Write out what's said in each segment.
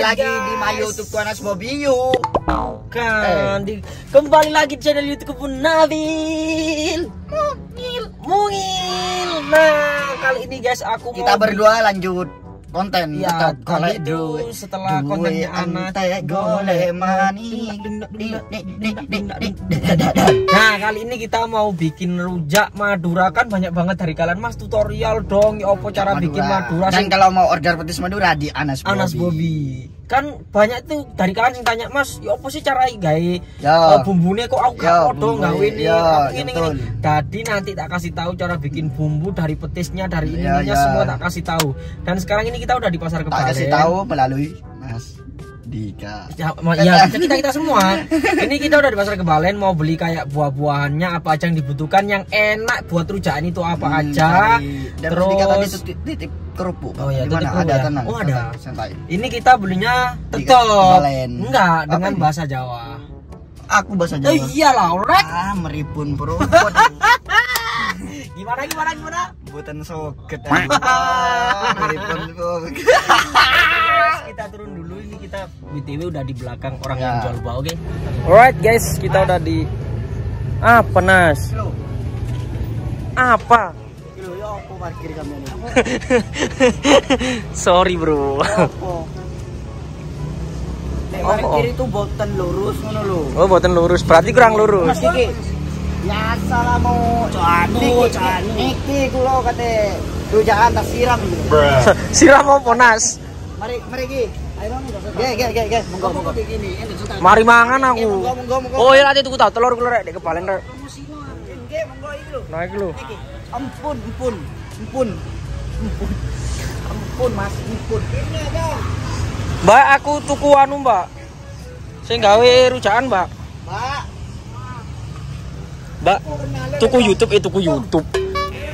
Alright, lagi guys. di my YouTube Tuanas Bobiu. Kan, di, kembali lagi di channel YouTube pun Nabil. Mungil, mungil. Nah, kali ini guys aku Kita mau berdua lanjut konten Ya, golek itu duit. setelah kontennya Anas, ente golek mani. Nah kali ini kita mau bikin rujak Madura kan banyak banget dari kalian mas tutorial dong ya apa cara bikin Madura Dan kalau mau order petis Madura di Anas Bobi. Anas Bobi kan banyak tuh dari kalian yang tanya mas ya apa sih cara gawe Ya. eh, bumbunya kok aku gak Ya, podo gawe ini Ya, aku ini ini jadi nanti tak kasih tahu cara bikin bumbu dari petisnya dari Ya, ininya ya. semua tak kasih tahu. Dan sekarang ini kita udah di pasar Tak kebalen kasih tahu melalui Mas Dika. Ya, ya kita kita semua. Ini kita udah di pasar kebalen mau beli kayak buah-buahannya apa aja yang dibutuhkan yang enak buat rujakan itu apa Hmm, aja. cari- Dan Mas Dika tadi Terus titip, titip kerupuk. Oh iya, titip ada ya? tenang. Oh, ada. santai, ini kita belinya kebalen. enggak Apa dengan ini? bahasa Jawa. Aku bahasa Oh Jawa. iyalah, alright. Ah, meripun perut. Gimana gimana gimana? Buatan soket. Meripun soket. Ini kita BTW udah di belakang orang Ya. yang jual buah, oke? Alright guys, kita udah di Ah, panas. Kilo, Apa? kilo ya aku parkir kami ini. Sorry, Bro. Apa? Nek Oh, parkir oh. itu boten lurus ngono lho. Oh, boten lurus. Berarti kurang lurus. Mas Kiki. Biasa lah mau Canu, canu. Niki kulo kate rujakan tak siram. Siram mau ponas. Mari mari Ki. Ge ge ge ge. Monggo monggo. Mari mangan aku. Monggo monggo monggo. Oh, iya nanti tuku tahu telur kula rek di kepalen rek. Ge monggo iki lho. Nah, iki lho. Ampun ampun ampun. Ampun. Ampun Mas, ampun. Mbak, aku tuku anu, Mbak. Sing gawe rujakan, Mbak. Pak, Mbak, tuku YouTube eh tuku YouTube.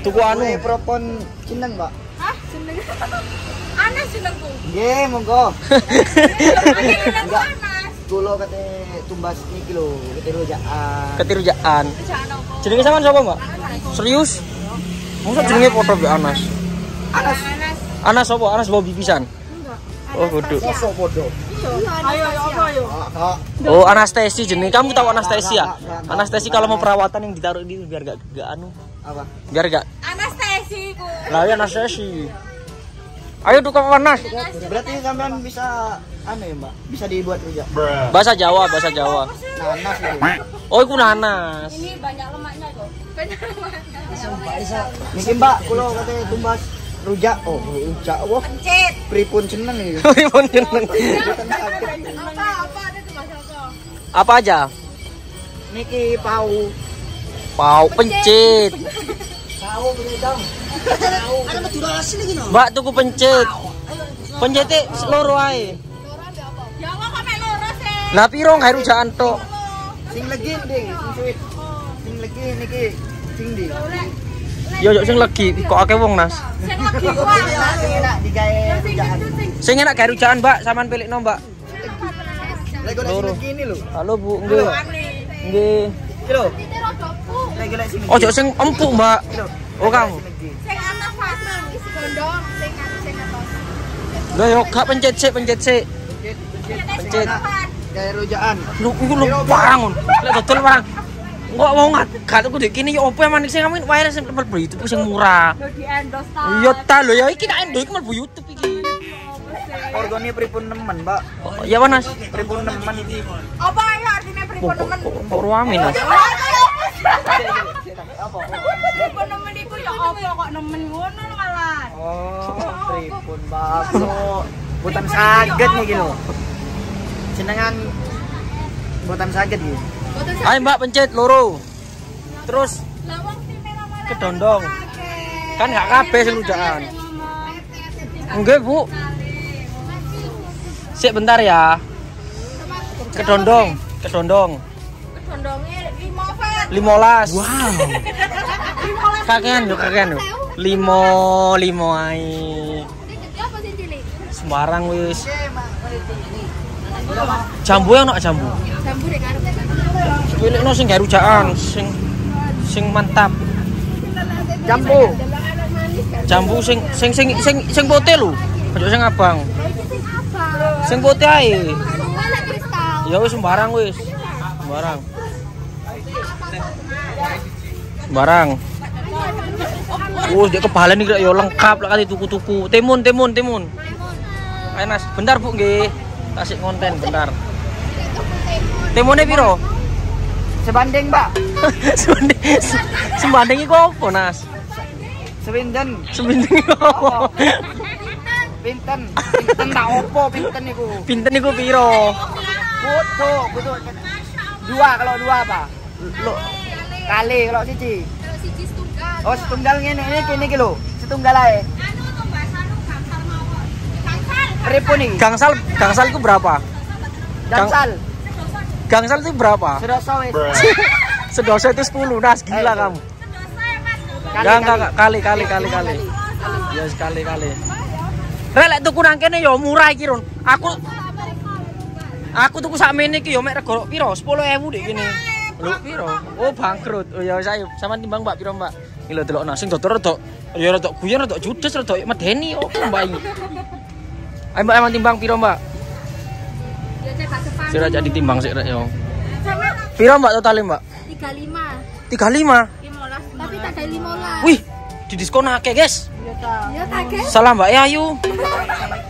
Tuku anu. anu propon jeneng, Mbak. Hah? Jeneng Anas jenengku. Nggih, monggo. Enggak. Anas. Kulo kate tumbas kate. Jenenge sampean sapa, Mbak? Serius? Masa jenenge foto Anas? Anas. Anas. Anas sapa? Anas Bobby pisan. Enggak. Oh, bodoh. Sosok bodoh. Ayo, ayo, apa ayo? Kak, kak. Oh, anestesi jenenge. Kamu tahu anestesi ya? Anestesi kalau mau perawatan yang ditaruh di biar gak, gak anu. Apa? Biar gak Anestesi ku. Lah ya anestesi. Ayo tukang panas. Berarti sampean bisa anu ya, Mbak? Bisa dibuat rujak. Bahasa Jawa, bahasa Jawa. Nanas gitu. Oh, iku nanas. Ini banyak lemaknya kok. Banyak lemaknya. Niki Mbak, kulo kate tumbas rujak. Oh, rujak. Wah, Pencit. pripun jeneng iki? Pripun sakit. Apa? Apa ada tuh Mas Joko? Apa aja? Niki pau. Pau pencit. Pau bedang. Ada Madura asli lagi no. Mbak tuku pencit. Pencitnya loro ae. Jawa kok mek loro sih. Lah piro gawe rujakan tok? Sing legi ding, sing. Sing legi niki sing di. Yo yo sing legi kok akeh wong Nas. Sing lagi Sing kuat. enak digawe rujakan. Sing enak gawe rujakan, Mbak. Sampean pilihno, Mbak. Lego sing legi ini lho. Halo, Bu. Nggih. Nggih. Kilo. Ojo sing empuk, Mbak. Oh, kamu. Sing anak fasel isi gondong sing sing atas. Lah yo gak pencet sik, pencet sik. Pencet. Kayak rujakan. Lu iku lu parang. Lek dodol parang. Enggak mau ngat, gak tuku dek kene yo opo manik sing kamu wae sing mlebu YouTube sing murah. Lo di endorse ta. Iya ta lho ya iki tak endo iki mlebu YouTube iki. Orgone pripun nemen, Mbak? Oh, Iya, Mas. Pripun nemen iki. Apa ayo artinya pripun nemen? kok- kok ruame, Mas. Apa? Pripun nemen iku ya apa kok nemen ngono malah. Oh, pripun bakso. Buatan saged niki lho. Jenengan buatan saged iki. Ayo Mbak pencet loro. Terus kedondong. Kan gak kabeh sing rujakan. Enggak, Bu. Sik bentar ya. Kedondong, kedondong. Kedondonge 5 vet. 15. 15 Kakean yo, kakean yo. Limo, limo ae. apa sih cilik? Sembarang wis. Jambu yang nak jambu. Jambu dek karep. Pilihno sing gawe rujakan, sing sing mantap. Jambu. Kan. Jambu sing sing sing sing sing putih lho. Ojo sing abang. Sing abang. Sing putih ae. Kristal? Ya wis sembarang wis. Sembarang. Sembarang. Uh, dia kebalen iki ya lengkap lah kali tuku-tuku. Timun, timun, timun. Ayo Nas, bentar Bu nggih. Kasih konten bentar. Timunnya piro? Sebanding, Mbak. Sembanding sembanding iku apa, Nas? Sebinten. Sembanding iku apa? Pinten. Pinten tak opo pinten iku. Pinten iku piro? Butuh, butuh. Dua kalau dua apa? Lo Kali kalau siji. Kalau siji setunggal. Oh, setunggal ngene ini kene iki lho. Setunggal ae. Anu to anu gangsal mawon. Gangsal. Pripun iki? gangsal gangsal iku berapa? Gangsal. Gangsal itu berapa? Sedoso wis. Sedoso itu 10, Nas. Gila Eh, kamu. Kali, Enggak, enggak, kali. kali, kali, kali, kali. Ya sekali kali. Rek lek tuku nang kene ya murah iki, Ron. Aku Aku tuku sakmene iki ya mek rego piro? 10.000 dik kene. Lho piro? Oh, bangkrut. Oh ya wis ayo, sampean timbang Mbak piro, Mbak? Iki lho delokno sing dodor rada ya rada guyon rada judes rada medeni oh Mbak iki. Ayo Mbak emang timbang piro, Mbak? Ya cetak depan. Sira jadi timbang sik rek yo. Piro Mbak totale, Mbak? 35. 35. 15. Tapi tak ada 15. Wih, di diskon akeh, guys. Ya tak Salah Mbak Ayu.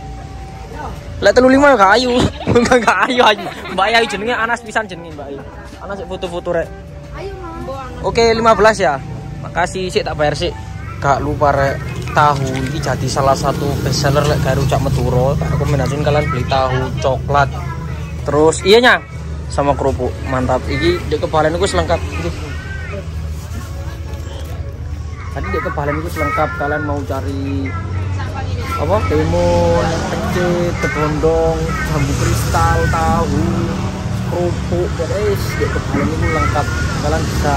Lek telu lima ya gak ayu. Enggak gak ayu ayu. Mbak Ayu jenenge Anas pisan jenenge Mbak Ayu. Anas foto-foto rek. Ayo, Mas. Oke, 15 ya. Makasih sik tak bayar sik. Gak lupa rek tahu ini jadi salah satu best seller lek gawe rujak Madura. Tak rekomendasiin kalian beli tahu coklat. Terus iya nya sama kerupuk. Mantap. Iki di kepalen iku selengkap. Iki. Tadi di kepalen iku selengkap kalian mau cari apa timun, pencit, tebondong, jambu kristal, tahu, kerupuk, guys, di kepalen itu lengkap. Kalian bisa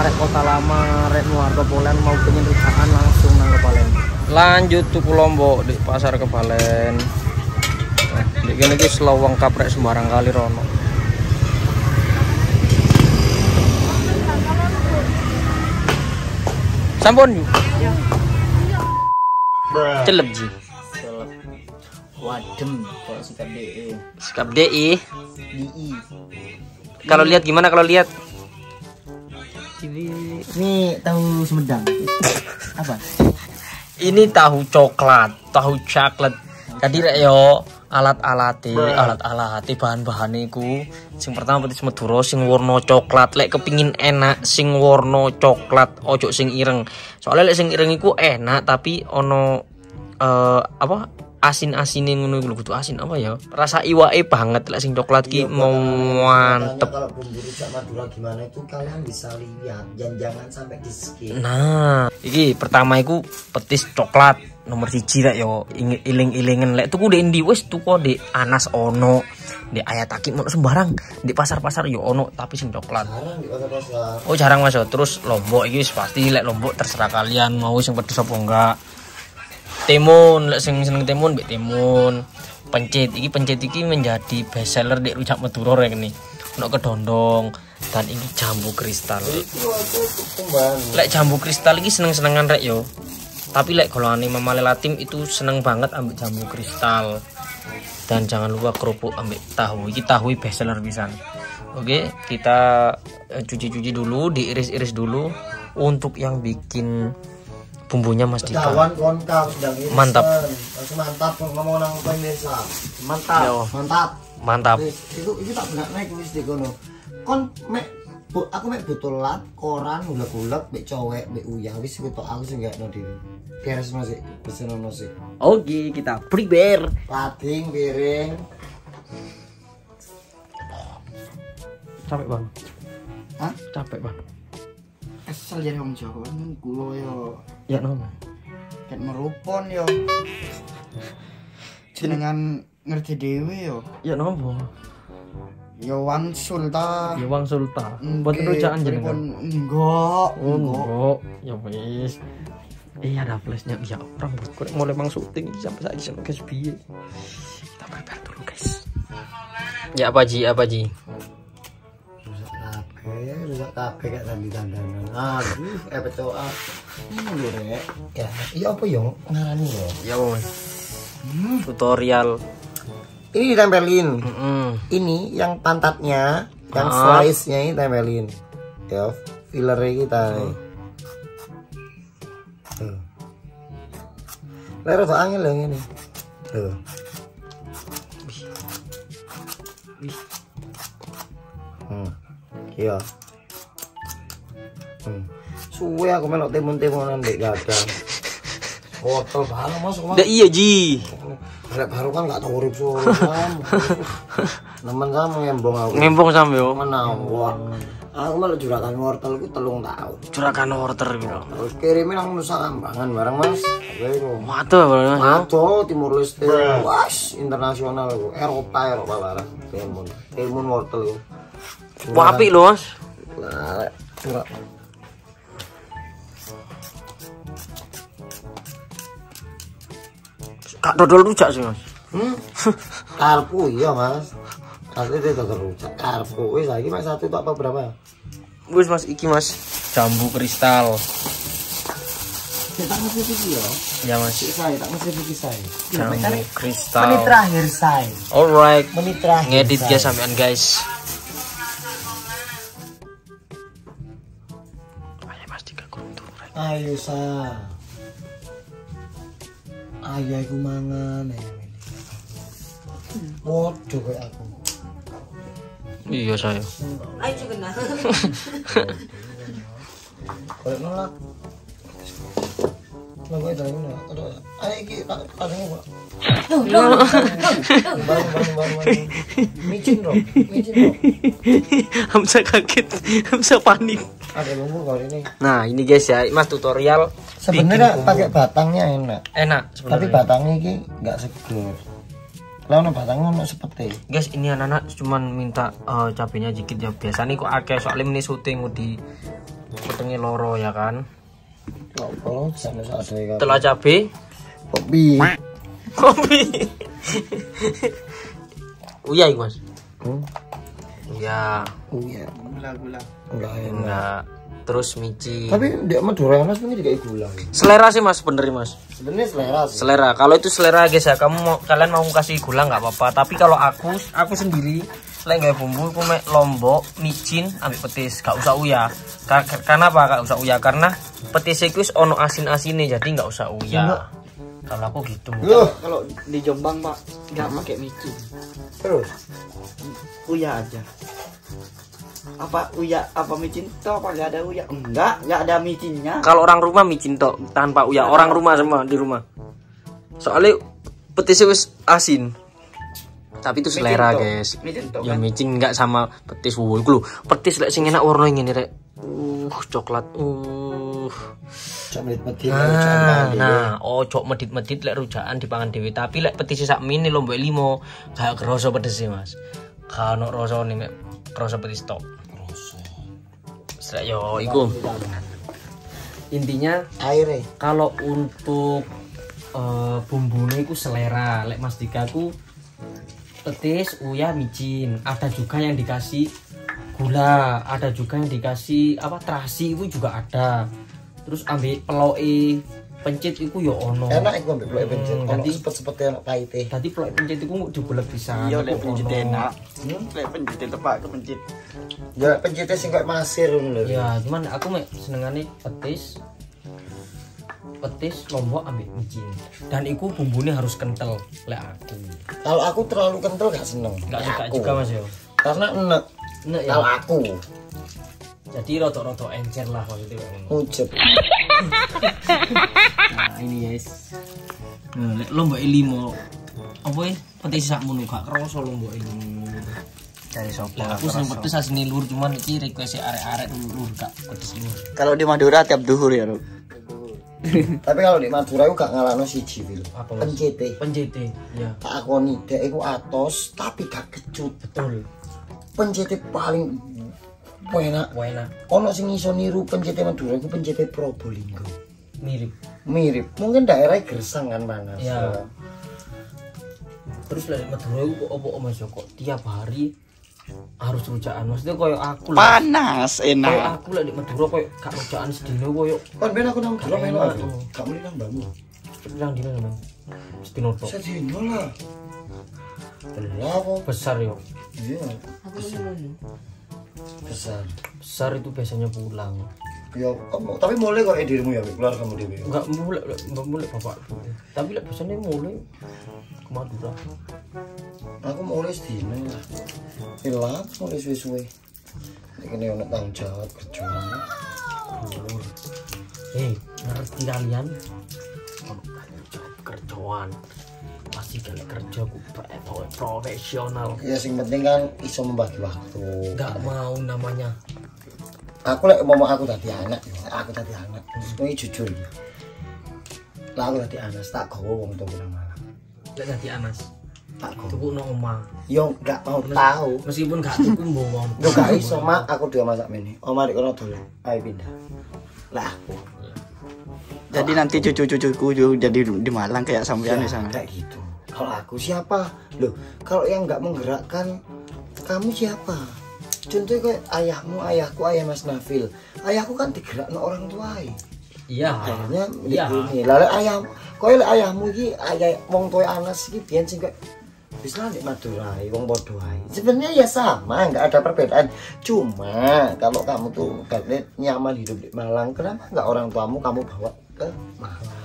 arek kota lama, arek luar Kepalen mau pengen rujakan langsung nang Kepalen. Lanjut tuku Lombok di pasar Kepalen. Nah, di kene iki selawang kaprek sembarang kali rono. Sampun yuk. Celep ji. Wadem kalau sikap DE. Sikap DI. DI. Kalau lihat gimana kalau lihat? Ini tahu Sumedang. Apa? Ini tahu coklat, tahu coklat. Jadi rek yo alat-alate, alat-alate bahan-bahan iku sing pertama petis Madura sing warna coklat. Lek kepingin enak sing warna coklat, ojo sing ireng. Soalnya lek sing ireng iku enak tapi ono eh apa asin-asine ngono iku kudu asin apa ya? Rasa iwake banget lek sing coklat ki mau mantep. kalau bumbu rujak Madura gimana itu kalian bisa lihat dan jangan sampai di skip Nah, iki pertama iku petis coklat nomor siji rek yo. Ing- iling-ilingen lek tuku di endi wis tuku di Anas ono. Di Ayataki ono sembarang. Di pasar-pasar yo ono tapi sing coklat. Oh jarang mas yo. terus lombok iki wis pasti lek lombok terserah kalian mau sing pedes apa enggak. Timun lek sing seneng timun mbek timun. Pencit iki pencit iki menjadi best seller di rujak Madura rek ini. Ono kedondong dan ini jambu kristal. Lek jambu kristal iki seneng-senengan rek yo. Tapi lek golongan Mama Lelatim itu seneng banget ambil jambu kristal. Dan jangan lupa kerupuk ambil tahu. Iki tahu best seller pisan. Oke, kita eh, cuci-cuci dulu, diiris-iris dulu untuk yang bikin bumbunya Mas Dika. ini Mantap. mantap ngomong nang pemirsa Mantap. Yo, mantap mantap. Itu itu tak benak naik wis di kono kon mek bu, aku mek butuh lat koran gulek-gulek mek cowek mek uyah wis tok aku sing gak no diri beres masih pesen ono sih Oke, kita prepare. lading piring Capek, Bang. Hah? Capek, Bang. Kesel jadi wong Jawa kan kulo yo Ya, nom. ket merupon yo. Jenengan ngerti dhewe yo. Ya, nopo. Yo wangsul ta. Ya, Bang Sultan. Nggih, Buat rujaan pripun? jenengan. Enggak. Oh, enggak. enggak. Ya wis. Eh ada flashnya ya orang berkurang mulai mang syuting sampai saat ini guys biye. Kita prepare dulu guys. Ya apa ji apa ji? rusak kabeh gak tadi tandanan aduh eh betul ah ini rek ya iya apa yo ngarani yo Ya wis. Tutorial Ini ditempelin. Mm-mm. Ini yang pantatnya, yang Ah. slice-nya ini tempelin. Ya, fillernya kita nih. Tuh. Lero tuh angin yang ini. Tuh. Hmm. Iya. Hmm. Suwe aku melok timun-timunan dek gadang. Kotor banget masuk iya ji. Rek baru kan gak tau urip suwe. Nemen sama ngembong aku. Ngempong sampe yo. Menawar. Aku malah juragan wortel ku telung tahun. Curakan order gitu. Terus kirimin nang Nusa Kambangan bareng Mas. Waduh, Mas. Aduh, Timur Leste, was internasional aku, Eropa, Eropa bareng. Timun, timun wortel ku. Wah, apik lho, Mas. Nah, Kak dodol rujak sih, Mas. Hmm? Karpu iya mas. Asli dia tak rujak. Karpu, wis lagi mas satu tak apa berapa? Wis Mas iki, Mas. Jambu kristal. Kita ngasih pipi ya. Ya, Mas. Saya tak ngasih pipi saya. Jambu kristal. Menit terakhir saya. Alright. Menit terakhir. Ngedit ya sampean, guys. Ayo Mas tiga kuntur. Ayo sa. Ayo aku mangan ya. Waduh kayak aku. Iya, saya. Ayo juga nah. Kayak nolak. Ada. Iki apa? Micin dong. Micin dong. Hamsa kaget, Hamsa panik. Ada bumbu kali ini. Nah, ini guys ya, Mas tutorial Sebenarnya pakai batangnya enak. enak Tapi sebenarnya. batangnya ini nggak seger. Lah ono batangnya ono sepete. Guys, ini anak-anak cuman minta eh, cabenya dikit ya. Biasanya kok akeh soalnya ini syuting di syutingnya loro ya kan. Kalau sana ada. Setelah cabe, Kopi. kopi. Uya iku, Mas. Hmm? Uya, Oh iya. Gula-gula. Enggak. Terus mici. Tapi dia Madura mas mungkin juga gula. Selera sih Mas bener Mas. Sebenarnya selera sih. Selera. Kalau itu selera guys ya, kamu mau kalian mau kasih gula nggak apa-apa. Tapi kalau aku aku sendiri selain nggak bumbu, aku mek lombok, micin, ambil petis, gak usah uya. Ka- Karena apa? Gak usah uya karena petis itu wis ono asin-asine jadi nggak usah uya. Kalau aku gitu. Loh, Kalau di Jombang pak nggak pakai micin, terus. uya aja. Apa uya apa micin? Tuh apa nggak ada uya? Enggak, nggak ada micinnya. Kalau orang rumah micin tok tanpa uya. Orang rumah semua di rumah. Soalnya petisnya wis asin. Tapi itu selera Micin guys. Micin tok Ya kan? micin nggak sama petis wuh iku lho. Petis lek sing enak warna ngene rek. Uh, coklat. Uh. Coba lihat mati. Nah, nah, ojo medit-medit lek rujakan dipangan dhewe, tapi lek petis sak mini lomba limo, gak kerasa pedes sih, Mas. Kan rasa nih mek kerasa petis tok. Rasa. yo iku. Intinya Airnya. kalau untuk eh bumbunya itu selera lek mas Dika ku petis uya micin ada juga yang dikasih gula ada juga yang dikasih apa terasi itu juga ada terus ambil peloe pencit itu ya ono Enak iku ambek blok pencet. Hmm, nanti- sepet-sepet ono pahite. tadi peloe pencit itu dibulet bisa Iya, lek pencit enak. Lek pencit itu pak, ke pencit. Ya pencetnya sing kayak masir ngono lho. ya cuman aku mek senengane petis petis lombok ambil micin dan itu bumbunya harus kental lek aku Kalau aku terlalu kental gak seneng. Kayak suka aku. juga mas yo Karena enak. Enak ya? Kalau aku jadi roto-roto encer lah maksudnya ujet. nah ini guys nah, lek lombok limo apa ya petis sak munu gak kerasa lombok ini Dari sopo. lah aku seneng petis asli lur cuman iki request arek-arek lur gak petis lur Kalau di Madura tiap duhur ya, Ruk. Tapi kalau di Madura aku gak ngalahno siji. Apa, Mas? Pencete. penjete ya Tak akoni dek iku atos tapi gak kecut. betul Pencete paling enak. enak Ono sing iso niru pencete Madura iku pencete Probolinggo. mirip Mirip. Mungkin daerah Gersang kan panas. Ya. terus lek Madura itu kok opo mas yo kok tiap hari harus rujakan maksudnya koyo aku lah Panas, koyo enak. aku lah di Madura koyo gak rujakan sedino koyo Kan ben aku nang Madura melu aku. Gak muni nang bangun. sedang dino teman sedino tok Sedino lah. Kenapa? besar yo Iya, besar. besar itu biasanya pulang Ya, kamu- tapi mulai kok dirimu ya, keluar kamu dewi. enggak mulai enggak mulai bapak tapi lah biasanya mulai ke Madura Aku mulai sedina lah. Hilang mulai suwe-suwe. Ini ono tanggung jawab kerja. hei ngerti kalian kalau kalian jawab kerjaan pasti kalian kerja ku pro- profesional Ya sing penting kan iso membagi waktu. nggak mau namanya Aku lek mau aku tadi anak, ya, aku tadi anak. Ini jujur ya. Lah aku tadi anak, tak gowo wong tuwa nang malang. nggak jadi anas Tak gowo. tuku no oma Yo gak mau tahu. meskipun gak tuku mbongong Yo gak iso mak aku dua masak mini. Oma dik kono dolen. Ayo pindah. Lah aku Jadi nanti cucu-cucuku juga jadi di Malang kayak sampean di sana. kayak gitu. Kalau aku siapa? Loh, kalau yang nggak menggerakkan kamu siapa? Contohnya kayak ayahmu, ayahku, ayah Mas Nafil. Ayahku kan digerakkan orang tua. iya Akhirnya iya. Lalu ayah, kau ayahmu iki ayah wong tua anas iki biyen sing kayak bisa di Madurai, wong bodoh ae. Sebenarnya ya sama, nggak ada perbedaan. Cuma kalau kamu tuh kalian nyaman hidup di Malang, kenapa nggak orang tuamu kamu bawa ke Malang?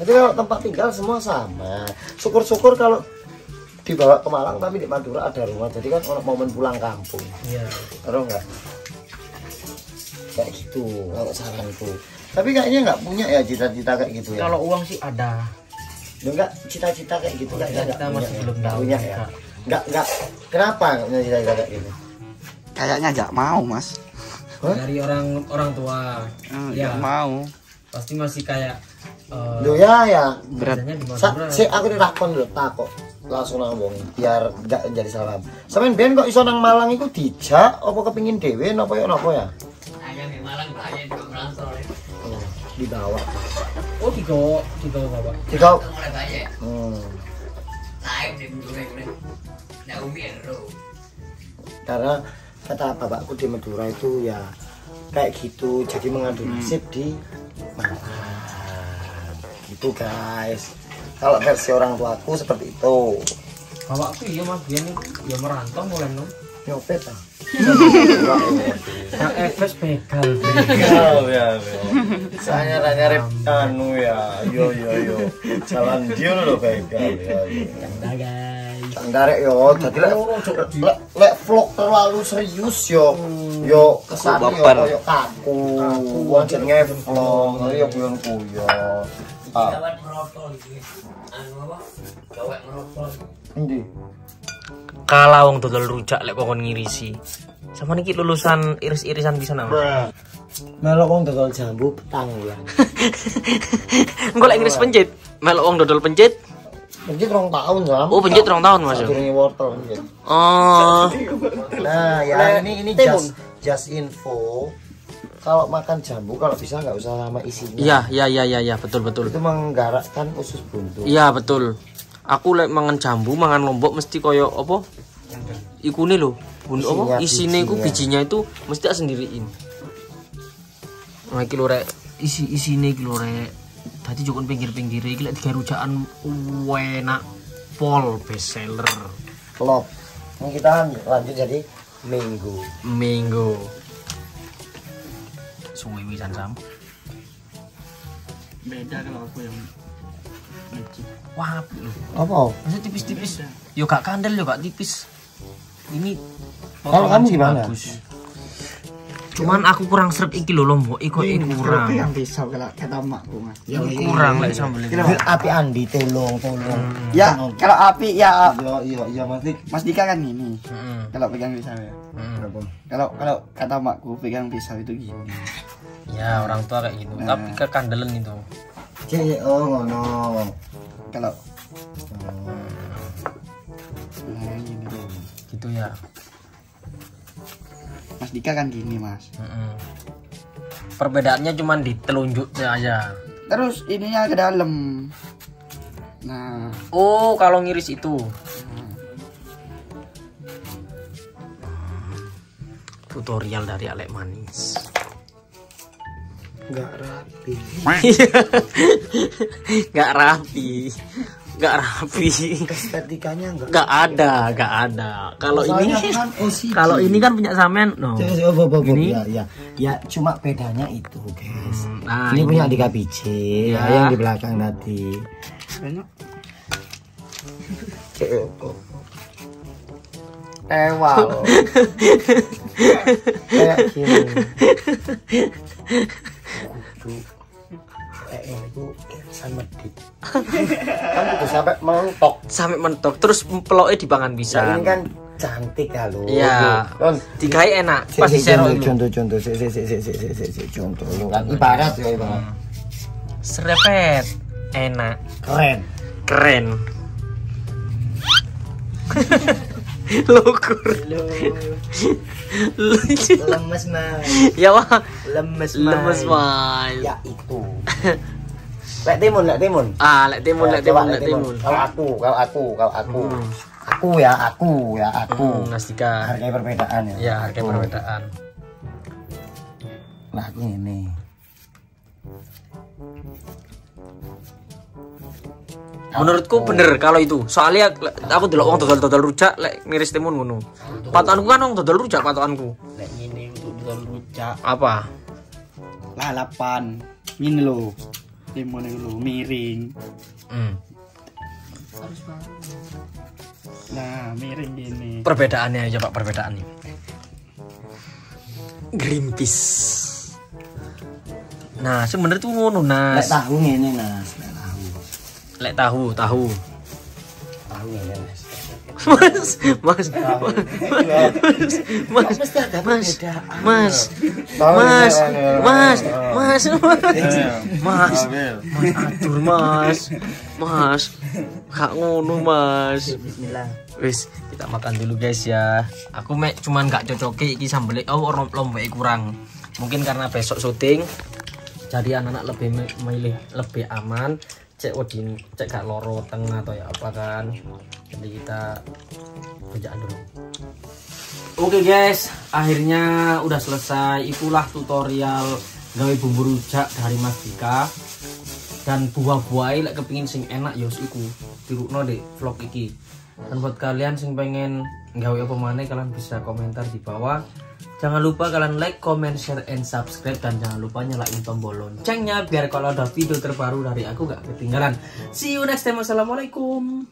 Tapi kalau tempat tinggal semua sama. Syukur-syukur kalau dibawa ke Malang tapi di Madura ada rumah. Jadi kan orang momen pulang kampung. iya Tahu nggak? Kayak gitu kalau saranku. Tapi kayaknya nggak punya ya cita-cita kayak gitu ya. kalau uang sih ada Lu nggak cita-cita kayak gitu kayaknya nggak Cita-cita punya masih ya. belum tahu, punya ya. Nggak nggak. Kenapa nggak punya cita-cita kayak gitu? Kayaknya nggak mau mas. Hah? dari orang orang tua Oh, ya mau. pasti masih kayak eh, Lu ya ya. Berat. biasanya di Sa Madura si aku ditakon lho takok langsung nang wong biar nggak jadi salam. Sampeyan ben kok iso nang Malang iku dijak apa kepingin dhewe napa ya napa ya? Hmm, dibawa. oh digawa digawa bapak Dibawa. Hmm. karena kata bapakku di Madura itu ya kayak gitu jadi mengadu nasib di Malang gitu guys kalau versi orang tuaku seperti itu. Bapakku iya mas. Dia nih ya merantau mulai nom. Nyopet ah. Kak Efes begal. Ya, saya lah nyari anu ya. Yo yo yo. Jalan dia loh begal ya Ndarek yo, dadi lek lek lek vlog terlalu serius yo. Yo kesane yo kaku. Wong jenenge vlog, tapi yo guyon-guyon. Ah, endi? kalah wong dodol rujak lek kokon ngirisi sama niki lulusan iris-irisan bisa nama Melok wong dodol jambu petang ya. Engko lek ngiris pencit melok wong dodol pencit Mungkin rong tahun ya. oh pencit rong tahun mas Sadurunge wortel pencit. oh Nah, ya ini ini just just info. Kalau makan jambu kalau bisa nggak usah lama isinya. iya iya iya iya iya betul betul Itu menggerakkan usus buntu. iya betul aku lek mangan jambu mangan lombok mesti koyo apa ikune lho bun apa Isinya, isine iku bijinya. bijinya itu mesti tak sendiriin nah iki lho rek isi isine iki lho rek dadi jokon pinggir-pinggir iki lek digawe rujakan enak pol best seller Klop. Ini kita lanjut jadi minggu. minggu suwi wisan sam Beda kalau aku yang wah apik lho Apa? Masa tipis-tipis yo gak kandel yo gak tipis ini Kalau potongan kamu sih gimana? bagus. Cuman aku kurang seret iki lho lombok iko iki kurang yang pisau kalau kata makku mas. Iki kurang lek sambel iki Api Andi tolong tolong. Ya kalau api ya Iya iya iya Mas Dik. Mas Dika kan gini. Heeh. Kalau pegang pisau ya. heeh. Kalau kalau kata makku pegang pisau itu gini. ya orang tua kayak gitu tapi kekandelan itu Cek oh ngono. Kalau nah, gitu ya Mas Dika kan gini mas. Heeh. perbedaannya cuman di telunjuknya aja Terus ininya ke dalam. Nah, oh kalau ngiris itu tutorial dari Alek Manis Enggak rapi. nggak rapi nggak rapi estetikanya enggak nggak ada nggak ada kalau ini kan kalau ini kan punya sampean no Coba, coba, coba, coba. Ini? ya, ya, ya, cuma bedanya itu, guys. nah ini, ini punya Dika PC, ya. Ya. yang di belakang tadi. Banyak. Eh, wow. Kayak gini. eh ibu sampai di kan udah sampai mentok. Sampai mentok. Terus peloknya di pangan bisa. Ya, ini kan cantik ya, kalau iya. Tiga enak. Pasti contoh contoh contoh. Si si si si si si si contoh kan ibarat ya ibarat. Serepet. Enak. Keren. Keren. lukur. Lemes mas, ya wah lemes lemes mas. Ya itu. Lek timun, lek timun. ah lek timun lek Coba, timun lek timun. Kalau aku, kalau aku, kalau aku, Hmm. aku ya, aku ya, aku. Hmm, Mas Dika. Hargai perbedaan ya. ya harga perbedaan. Lah aku ini. Menurutku bener kalau itu. Soalnya aku delok wong dodol-dodol rujak lek miris timun ngono. Patokanku kan wong dodol rujak patokanku. Lek ini untuk jual rujak. Apa? Lalapan. Ini lo. Timun ini lo miring. hmm. Nah, miring gini. perbedaannya aja pak perbedaannya Greenpeace. Nah sebenarnya tuh ngono Lek nas tahu ini nas, lek tahu. tahu tahu mas mas mas mas mas mas mas ini, mas tahu. mas mas mas atur mas mas kak ngono mas wis kita makan dulu guys ya aku mek cuman gak cocoki iki sambel oh lombok kurang mungkin karena besok syuting jadi anak-anak lebih milih lebih aman cek wedin cek gak loro tengah atau ya apa kan jadi kita kerjaan dulu Oke guys, akhirnya udah selesai. Itulah tutorial gawe bumbu rujak dari Mas Dika. Dan buah-buahnya lek kepingin sing enak ya iku. Dirukno deh vlog iki. Dan buat kalian sing pengen gawe apa maneh kalian bisa komentar di bawah. Jangan lupa kalian like, comment, share, and subscribe dan jangan lupa nyalain tombol loncengnya biar kalau ada video terbaru dari aku gak ketinggalan. See you next time. Wassalamualaikum.